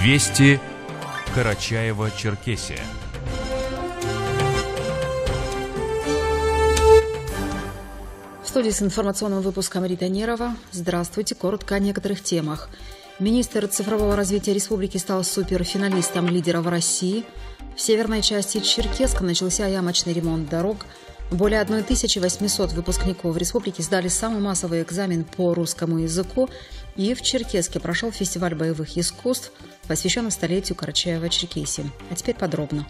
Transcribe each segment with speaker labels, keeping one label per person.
Speaker 1: Вести Карачаева-Черкесия.
Speaker 2: В студии с информационным выпуском Рита Нерова. Здравствуйте. Коротко о некоторых темах. Министр цифрового развития республики стал суперфиналистом лидеров России. В северной части Черкеска начался ямочный ремонт дорог. Более 1800 выпускников республики сдали самый массовый экзамен по русскому языку. И в Черкеске прошел фестиваль боевых искусств, посвященный столетию Карачаева-Черкесии. А теперь подробно.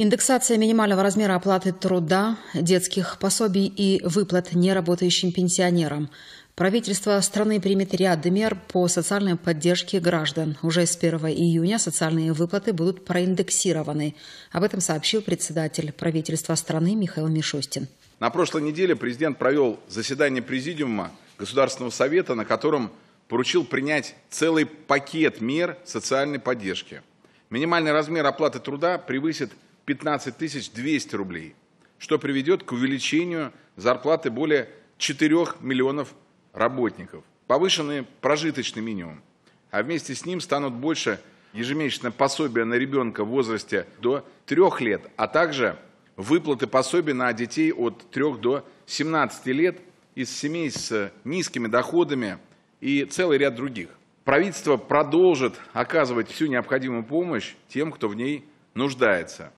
Speaker 2: Индексация минимального размера оплаты труда, детских пособий и выплат неработающим пенсионерам. Правительство страны примет ряд мер по социальной поддержке граждан. Уже с 1 июня социальные выплаты будут проиндексированы. Об этом сообщил председатель правительства страны Михаил Мишустин.
Speaker 3: На прошлой неделе президент провел заседание Президиума Государственного совета, на котором поручил принять целый пакет мер социальной поддержки. Минимальный размер оплаты труда превысит 15 200 рублей, что приведет к увеличению зарплаты более 4 миллионов работников. Повышенный прожиточный минимум, а вместе с ним станут больше ежемесячное пособие на ребенка в возрасте до 3 лет, а также выплаты пособий на детей от 3 до 17 лет из семей с низкими доходами и целый ряд других. Правительство продолжит оказывать всю необходимую помощь тем, кто в ней нуждается.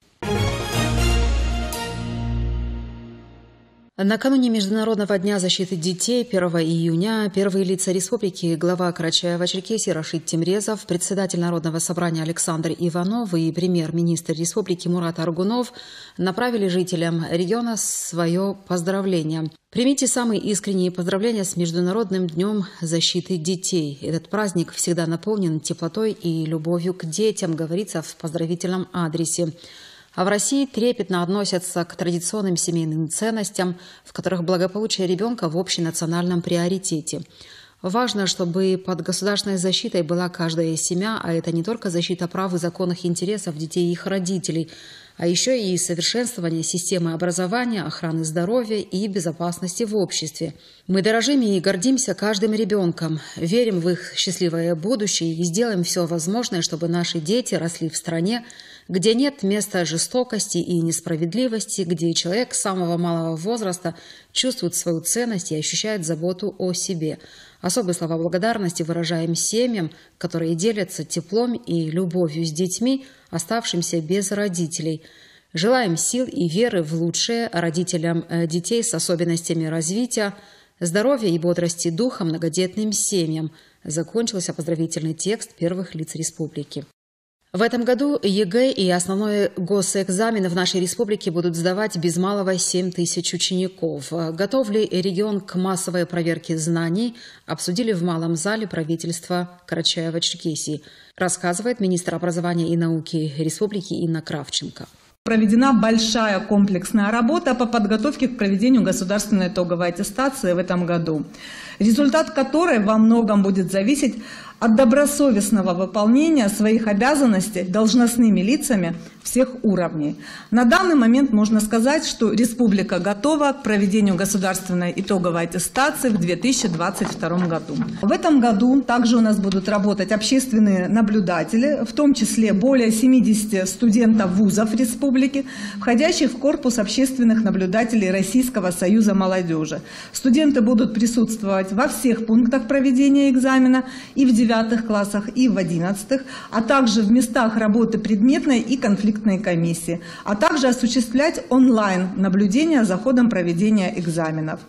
Speaker 2: Накануне Международного дня защиты детей 1 июня первые лица республики, глава Карачаева-Черкесии Рашид Тимрезов, председатель Народного собрания Александр Иванов и премьер-министр республики Мурат Аргунов направили жителям региона свое поздравление. Примите самые искренние поздравления с Международным днем защиты детей. Этот праздник всегда наполнен теплотой и любовью к детям, говорится в поздравительном адресе. А в России трепетно относятся к традиционным семейным ценностям, в которых благополучие ребенка в общенациональном приоритете. Важно, чтобы под государственной защитой была каждая семья, а это не только защита прав и законных интересов детей и их родителей, а еще и совершенствование системы образования, охраны здоровья и безопасности в обществе. Мы дорожим и гордимся каждым ребенком, верим в их счастливое будущее и сделаем все возможное, чтобы наши дети росли в стране, где нет места жестокости и несправедливости, где человек с самого малого возраста чувствует свою ценность и ощущает заботу о себе. Особые слова благодарности выражаем семьям, которые делятся теплом и любовью с детьми, оставшимся без родителей. Желаем сил и веры в лучшее родителям э, детей с особенностями развития, здоровья и бодрости духа многодетным семьям. Закончился поздравительный текст первых лиц республики. В этом году ЕГЭ и основной госэкзамен в нашей республике будут сдавать без малого 7 тысяч учеников. Готов ли регион к массовой проверке знаний, обсудили в Малом зале правительства Карачаева-Черкесии, рассказывает министр образования и науки республики Инна Кравченко.
Speaker 4: Проведена большая комплексная работа по подготовке к проведению государственной итоговой аттестации в этом году, результат которой во многом будет зависеть от добросовестного выполнения своих обязанностей должностными лицами всех уровней. На данный момент можно сказать, что республика готова к проведению государственной итоговой аттестации в 2022 году. В этом году также у нас будут работать общественные наблюдатели, в том числе более 70 студентов вузов республики, входящих в корпус общественных наблюдателей Российского союза молодежи. Студенты будут присутствовать во всех пунктах проведения экзамена и в 9 девятых классах и в одиннадцатых, а также в местах работы предметной и конфликтной комиссии, а также осуществлять онлайн наблюдение за ходом проведения экзаменов.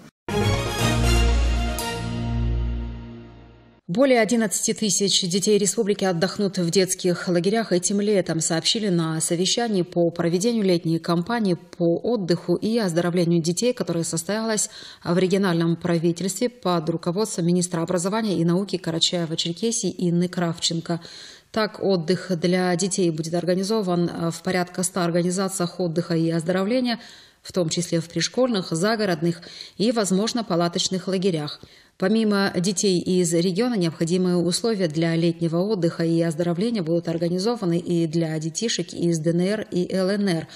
Speaker 2: Более 11 тысяч детей республики отдохнут в детских лагерях этим летом, сообщили на совещании по проведению летней кампании по отдыху и оздоровлению детей, которое состоялось в региональном правительстве под руководством министра образования и науки Карачаева-Черкесии Инны Кравченко. Так, отдых для детей будет организован в порядка 100 организациях отдыха и оздоровления, в том числе в пришкольных, загородных и, возможно, палаточных лагерях. Помимо детей из региона, необходимые условия для летнего отдыха и оздоровления будут организованы и для детишек из ДНР и ЛНР.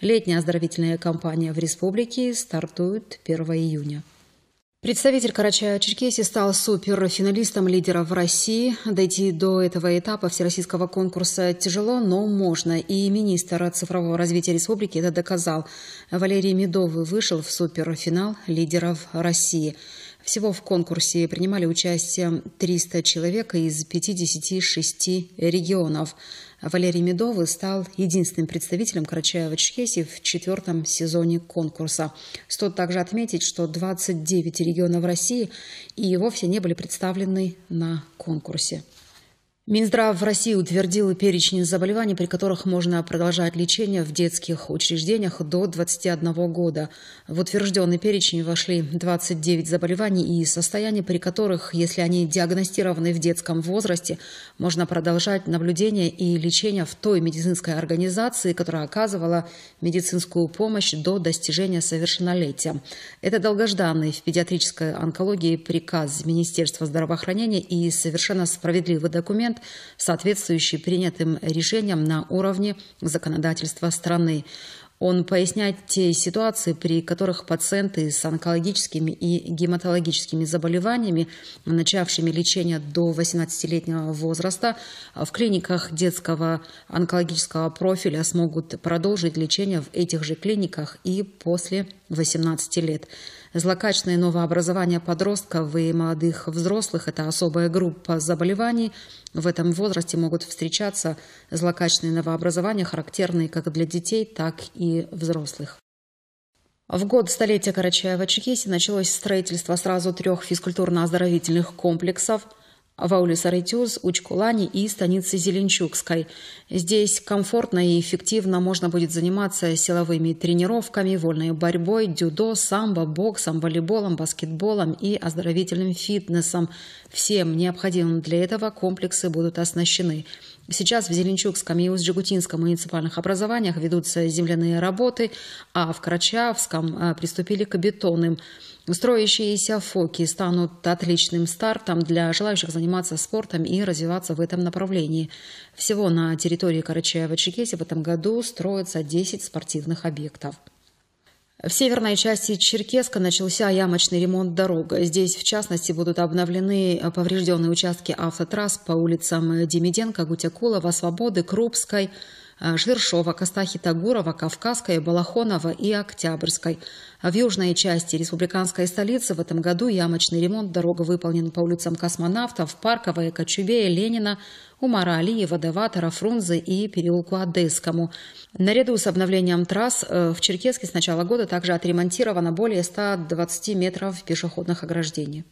Speaker 2: Летняя оздоровительная кампания в республике стартует 1 июня. Представитель Карачая-Черкесии стал суперфиналистом лидеров России. Дойти до этого этапа всероссийского конкурса тяжело, но можно. И министр цифрового развития республики это доказал. Валерий Медовый вышел в суперфинал лидеров России. Всего в конкурсе принимали участие 300 человек из 56 регионов. Валерий Медовый стал единственным представителем Карачаева-Черкесии в четвертом сезоне конкурса. Стоит также отметить, что 29 регионов России и вовсе не были представлены на конкурсе. Минздрав в России утвердил перечень заболеваний, при которых можно продолжать лечение в детских учреждениях до 21 года. В утвержденный перечень вошли 29 заболеваний и состояний, при которых, если они диагностированы в детском возрасте, можно продолжать наблюдение и лечение в той медицинской организации, которая оказывала медицинскую помощь до достижения совершеннолетия. Это долгожданный в педиатрической онкологии приказ Министерства здравоохранения и совершенно справедливый документ, документ, соответствующий принятым решениям на уровне законодательства страны. Он поясняет те ситуации, при которых пациенты с онкологическими и гематологическими заболеваниями, начавшими лечение до 18-летнего возраста, в клиниках детского онкологического профиля смогут продолжить лечение в этих же клиниках и после 18 лет. Злокачественные новообразования подростков и молодых взрослых – это особая группа заболеваний. В этом возрасте могут встречаться злокачественные новообразования, характерные как для детей, так и взрослых. В год столетия Карачаева-Чекеси началось строительство сразу трех физкультурно-оздоровительных комплексов – в Аулис Аретюз, Учкулани и станице Зеленчукской. Здесь комфортно и эффективно можно будет заниматься силовыми тренировками, вольной борьбой, дюдо, самбо, боксом, волейболом, баскетболом и оздоровительным фитнесом. Всем необходимым для этого комплексы будут оснащены. Сейчас в Зеленчукском и Усть-Жигутинском муниципальных образованиях ведутся земляные работы, а в Карачаевском а, приступили к бетонным. Строящиеся ФОКи станут отличным стартом для желающих заниматься спортом и развиваться в этом направлении. Всего на территории Карачаева-Чекеси в этом году строятся 10 спортивных объектов. В северной части Черкеска начался ямочный ремонт дорог. Здесь, в частности, будут обновлены поврежденные участки автотрасс по улицам Демиденко, Гутякулова, Свободы, Крупской, Ширшова, Костахи Тагурова, Кавказской, Балахонова и Октябрьской. В южной части республиканской столицы в этом году ямочный ремонт дорог выполнен по улицам Космонавтов, Парковой, Кочубея, Ленина, Умара Алиева, Деватора, Фрунзе и переулку Одесскому. Наряду с обновлением трасс э, в Черкеске с начала года также отремонтировано более 120 метров пешеходных ограждений.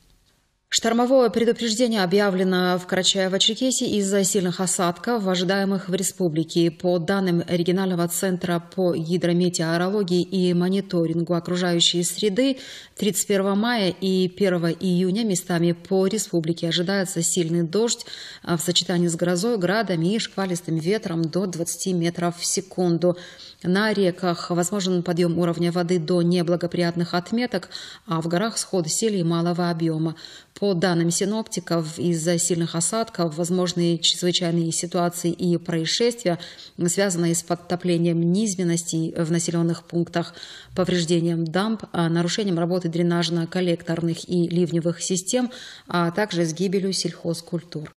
Speaker 2: Штормовое предупреждение объявлено в Карачаево-Черкесии из-за сильных осадков, ожидаемых в республике. По данным регионального центра по гидрометеорологии и мониторингу окружающей среды, 31 мая и 1 июня местами по республике ожидается сильный дождь в сочетании с грозой, градами и шквалистым ветром до 20 метров в секунду. На реках возможен подъем уровня воды до неблагоприятных отметок, а в горах сход селей малого объема. По данным синоптиков, из-за сильных осадков возможны чрезвычайные ситуации и происшествия, связанные с подтоплением низменностей в населенных пунктах, повреждением дамб, нарушением работы дренажно-коллекторных и ливневых систем, а также с гибелью сельхозкультур.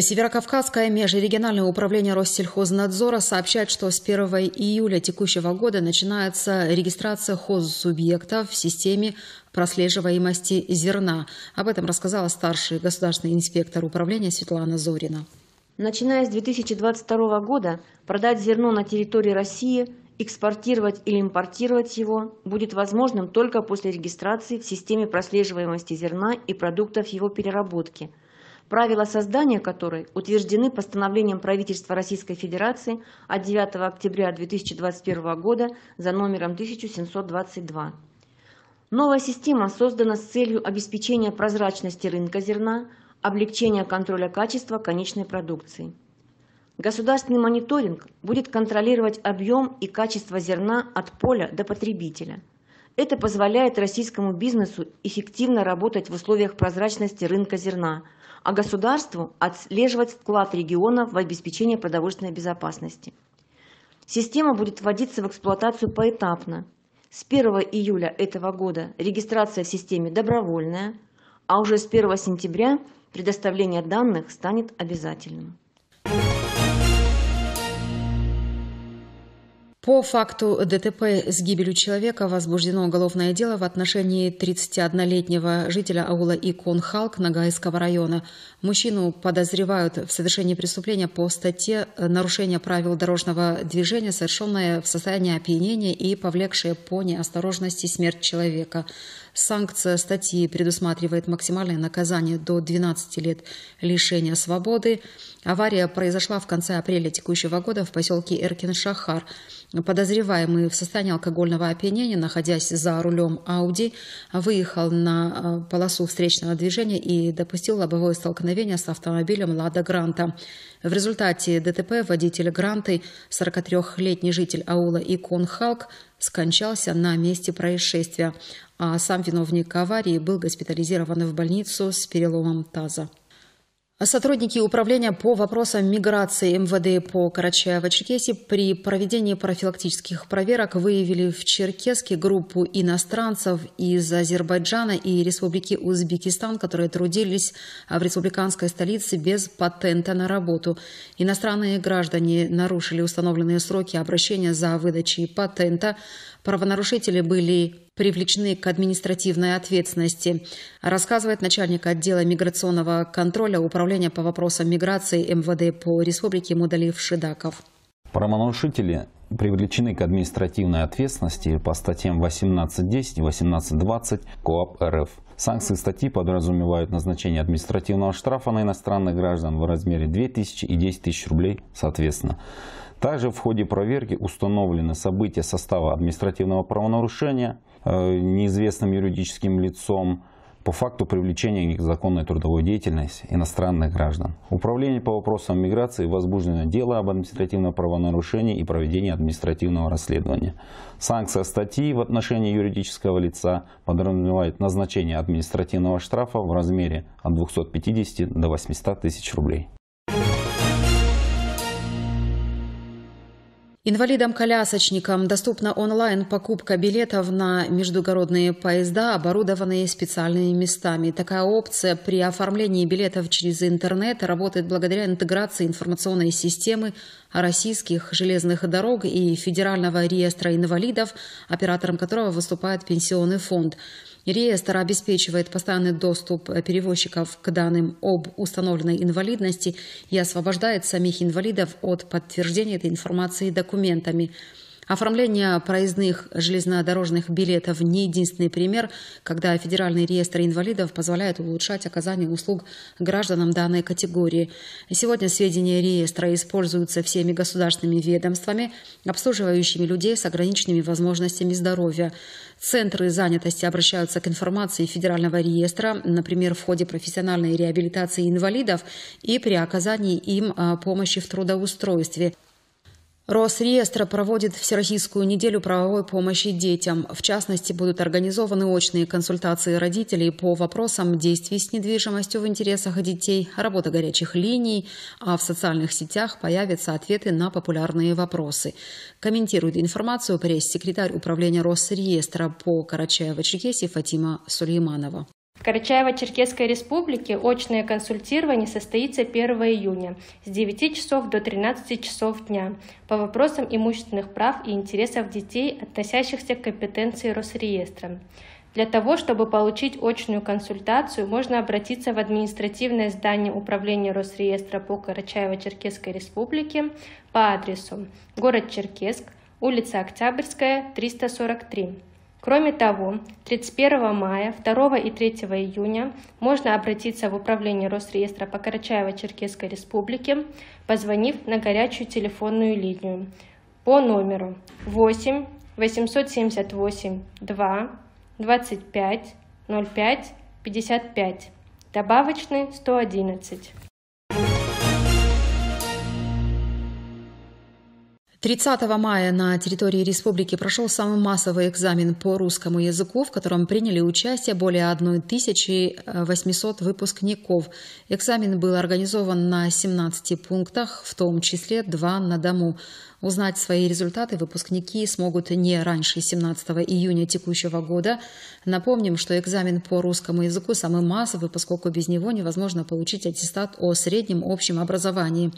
Speaker 2: Северокавказское межрегиональное управление Россельхознадзора сообщает, что с 1 июля текущего года начинается регистрация хозсубъектов в системе прослеживаемости зерна. Об этом рассказала старший государственный инспектор управления Светлана Зорина.
Speaker 1: Начиная с 2022 года продать зерно на территории России, экспортировать или импортировать его будет возможным только после регистрации в системе прослеживаемости зерна и продуктов его переработки – правила создания которой утверждены постановлением правительства Российской Федерации от 9 октября 2021 года за номером 1722. Новая система создана с целью обеспечения прозрачности рынка зерна, облегчения контроля качества конечной продукции. Государственный мониторинг будет контролировать объем и качество зерна от поля до потребителя. Это позволяет российскому бизнесу эффективно работать в условиях прозрачности рынка зерна – а государству отслеживать вклад региона в обеспечение продовольственной безопасности. Система будет вводиться в эксплуатацию поэтапно. С 1 июля этого года регистрация в системе добровольная, а уже с 1 сентября предоставление данных станет обязательным.
Speaker 2: По факту ДТП с гибелью человека возбуждено уголовное дело в отношении 31-летнего жителя аула Икон Халк Нагайского района. Мужчину подозревают в совершении преступления по статье «Нарушение правил дорожного движения, совершенное в состоянии опьянения и повлекшее по неосторожности смерть человека». Санкция статьи предусматривает максимальное наказание до 12 лет лишения свободы. Авария произошла в конце апреля текущего года в поселке Эркин-Шахар. Подозреваемый в состоянии алкогольного опьянения, находясь за рулем Ауди, выехал на э, полосу встречного движения и допустил лобовое столкновение с автомобилем «Лада Гранта». В результате ДТП водитель Гранты, 43-летний житель аула Икон Халк, скончался на месте происшествия, а сам виновник аварии был госпитализирован в больницу с переломом таза. Сотрудники управления по вопросам миграции МВД по Карачаево-Черкесии при проведении профилактических проверок выявили в Черкеске группу иностранцев из Азербайджана и Республики Узбекистан, которые трудились в республиканской столице без патента на работу. Иностранные граждане нарушили установленные сроки обращения за выдачей патента. Правонарушители были привлечены к административной ответственности, рассказывает начальник отдела миграционного контроля Управления по вопросам миграции МВД по республике Мудалив Шидаков.
Speaker 5: Правонарушители привлечены к административной ответственности по статьям 18.10 и 18.20 КОАП РФ. Санкции статьи подразумевают назначение административного штрафа на иностранных граждан в размере 2000 и 10 тысяч рублей соответственно. Также в ходе проверки установлены события состава административного правонарушения э, неизвестным юридическим лицом по факту привлечения к законной трудовой деятельности иностранных граждан. Управление по вопросам миграции возбуждено дело об административном правонарушении и проведении административного расследования. Санкция статьи в отношении юридического лица подразумевает назначение административного штрафа в размере от 250 до 800 тысяч рублей.
Speaker 2: Инвалидам-колясочникам доступна онлайн покупка билетов на междугородные поезда, оборудованные специальными местами. Такая опция при оформлении билетов через интернет работает благодаря интеграции информационной системы российских железных дорог и Федерального реестра инвалидов, оператором которого выступает Пенсионный фонд. Реестр обеспечивает постоянный доступ перевозчиков к данным об установленной инвалидности и освобождает самих инвалидов от подтверждения этой информации документами. Оформление проездных железнодорожных билетов не единственный пример, когда Федеральный реестр инвалидов позволяет улучшать оказание услуг гражданам данной категории. Сегодня сведения реестра используются всеми государственными ведомствами, обслуживающими людей с ограниченными возможностями здоровья. Центры занятости обращаются к информации Федерального реестра, например, в ходе профессиональной реабилитации инвалидов и при оказании им а, помощи в трудоустройстве. Росреестр проводит Всероссийскую неделю правовой помощи детям. В частности, будут организованы очные консультации родителей по вопросам действий с недвижимостью в интересах детей, работа горячих линий, а в социальных сетях появятся ответы на популярные вопросы. Комментирует информацию пресс-секретарь управления Росреестра по Карачаево-Черкесии Фатима Сулейманова.
Speaker 6: В Карачаево-Черкесской республике очное консультирование состоится 1 июня с 9 часов до 13 часов дня по вопросам имущественных прав и интересов детей, относящихся к компетенции Росреестра. Для того, чтобы получить очную консультацию, можно обратиться в административное здание Управления Росреестра по Карачаево-Черкесской республике по адресу город Черкесск, улица Октябрьская, 343. Кроме того, 31 мая, 2 и 3 июня можно обратиться в Управление Росреестра по Карачаево-Черкесской Республике, позвонив на горячую телефонную линию по номеру 8 878 2 25 05 55, добавочный 111.
Speaker 2: 30 мая на территории республики прошел самый массовый экзамен по русскому языку, в котором приняли участие более 1800 выпускников. Экзамен был организован на 17 пунктах, в том числе два на дому. Узнать свои результаты выпускники смогут не раньше 17 июня текущего года. Напомним, что экзамен по русскому языку самый массовый, поскольку без него невозможно получить аттестат о среднем общем образовании.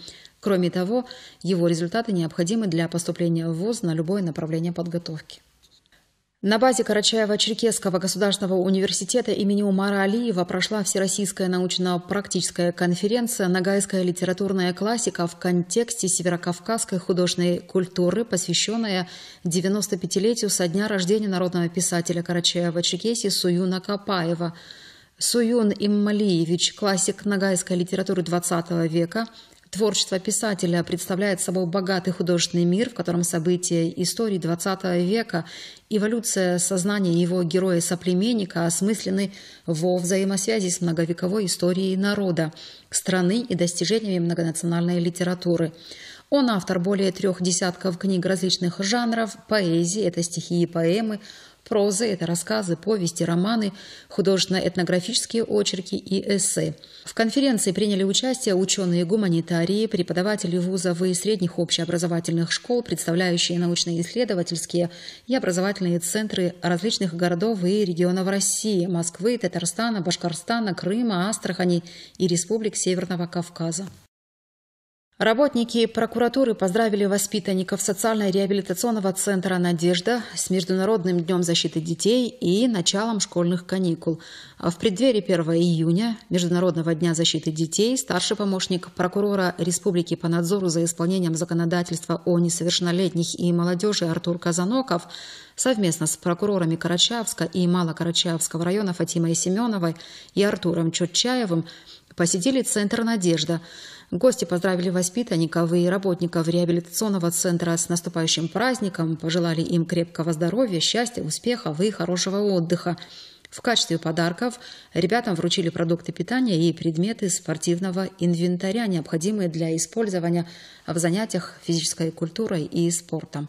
Speaker 2: Кроме того, его результаты необходимы для поступления в ВУЗ на любое направление подготовки. На базе Карачаева-Черкесского государственного университета имени Умара Алиева прошла Всероссийская научно-практическая конференция «Ногайская литературная классика» в контексте северокавказской художественной культуры, посвященная 95-летию со дня рождения народного писателя Карачаева-Черкесии Суюна Капаева. Суюн Иммалиевич, классик ногайской литературы XX века, Творчество писателя представляет собой богатый художественный мир, в котором события истории XX века, эволюция сознания его героя-соплеменника осмыслены во взаимосвязи с многовековой историей народа, страны и достижениями многонациональной литературы. Он автор более трех десятков книг различных жанров, поэзии, это стихи и поэмы, Проза – это рассказы, повести, романы, художественно-этнографические очерки и эссе. В конференции приняли участие ученые-гуманитарии, преподаватели вузов и средних общеобразовательных школ, представляющие научно-исследовательские и образовательные центры различных городов и регионов России – Москвы, Татарстана, Башкорстана, Крыма, Астрахани и Республик Северного Кавказа. Работники прокуратуры поздравили воспитанников социально-реабилитационного центра «Надежда» с Международным днем защиты детей и началом школьных каникул. В преддверии 1 июня, Международного дня защиты детей, старший помощник прокурора Республики по надзору за исполнением законодательства о несовершеннолетних и молодежи Артур Казаноков совместно с прокурорами Карачавска и Малокарачавского района Фатимой Семеновой и Артуром Чотчаевым посетили Центр «Надежда», Гости поздравили воспитанников и работников реабилитационного центра с наступающим праздником, пожелали им крепкого здоровья, счастья, успехов и хорошего отдыха. В качестве подарков ребятам вручили продукты питания и предметы спортивного инвентаря, необходимые для использования в занятиях физической культурой и спортом.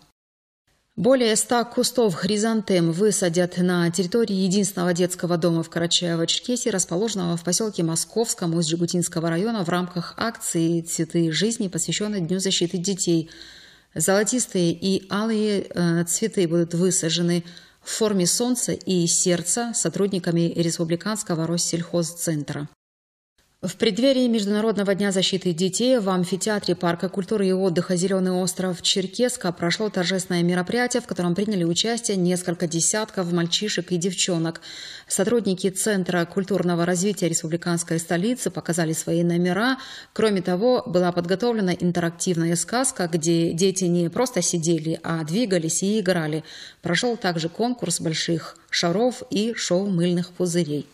Speaker 2: Более ста кустов хризантем высадят на территории единственного детского дома в Карачаево-Черкесии, расположенного в поселке Московском из Жигутинского района в рамках акции «Цветы жизни», посвященной Дню защиты детей. Золотистые и алые э, цветы будут высажены в форме солнца и сердца сотрудниками Республиканского Россельхозцентра. В преддверии Международного дня защиты детей в амфитеатре Парка культуры и отдыха «Зеленый остров» Черкеска прошло торжественное мероприятие, в котором приняли участие несколько десятков мальчишек и девчонок. Сотрудники Центра культурного развития республиканской столицы показали свои номера. Кроме того, была подготовлена интерактивная сказка, где дети не просто сидели, а двигались и играли. Прошел также конкурс больших шаров и шоу мыльных пузырей.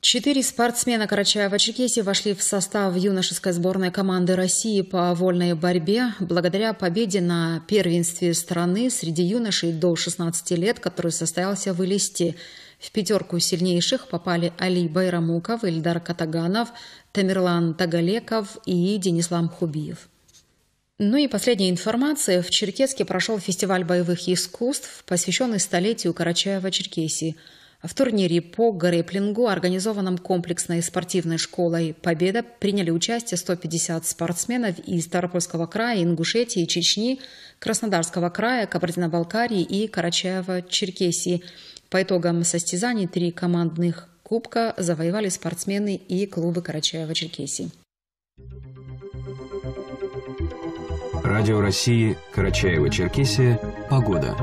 Speaker 2: Четыре спортсмена Карачаева-Черкесии вошли в состав юношеской сборной команды России по вольной борьбе благодаря победе на первенстве страны среди юношей до 16 лет, который состоялся в Элисте. В пятерку сильнейших попали Али Байрамуков, Ильдар Катаганов, Тамерлан Тагалеков и Денислам Хубиев. Ну и последняя информация. В Черкеске прошел фестиваль боевых искусств, посвященный столетию Карачаева-Черкесии – в турнире по грэплингу, организованном комплексной спортивной школой «Победа», приняли участие 150 спортсменов из Ставропольского края, Ингушетии, Чечни, Краснодарского края, Кабардино-Балкарии и Карачаева-Черкесии. По итогам состязаний три командных кубка завоевали спортсмены и клубы Карачаева-Черкесии.
Speaker 7: Радио России Карачаева-Черкесия. Погода.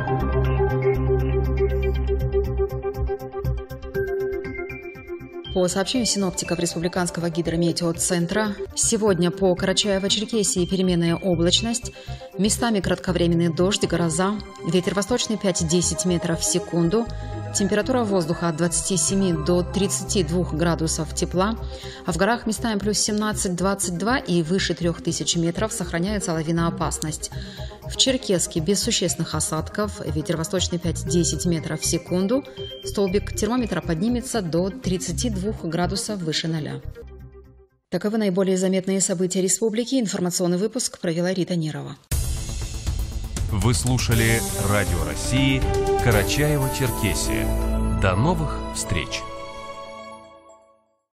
Speaker 2: По сообщению синоптиков Республиканского гидрометеоцентра, сегодня по Карачаево-Черкесии переменная облачность, местами кратковременный дождь, гроза, ветер восточный 5-10 метров в секунду, температура воздуха от 27 до 32 градусов тепла, а в горах местами плюс 17-22 и выше 3000 метров сохраняется лавиноопасность. В Черкеске без существенных осадков, ветер восточный 5-10 метров в секунду, столбик термометра поднимется до 32 градусов выше ноля. Таковы наиболее заметные события республики. Информационный выпуск провела Рита Нерова.
Speaker 8: Вы слушали Радио России Карачаево-Черкесия. До новых встреч!